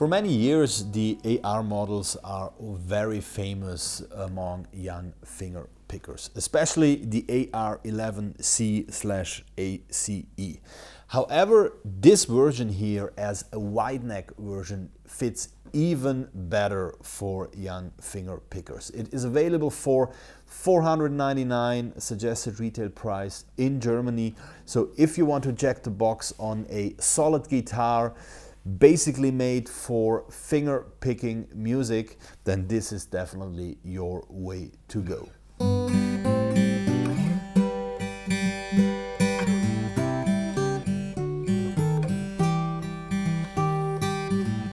For many years, the AR models are very famous among young finger pickers, especially the AR11C/ACE. However, this version here as a wide neck version fits even better for young finger pickers. It is available for 499 suggested retail price in Germany. So if you want to jack the box on a solid guitar, basically made for finger picking music, then this is definitely your way to go.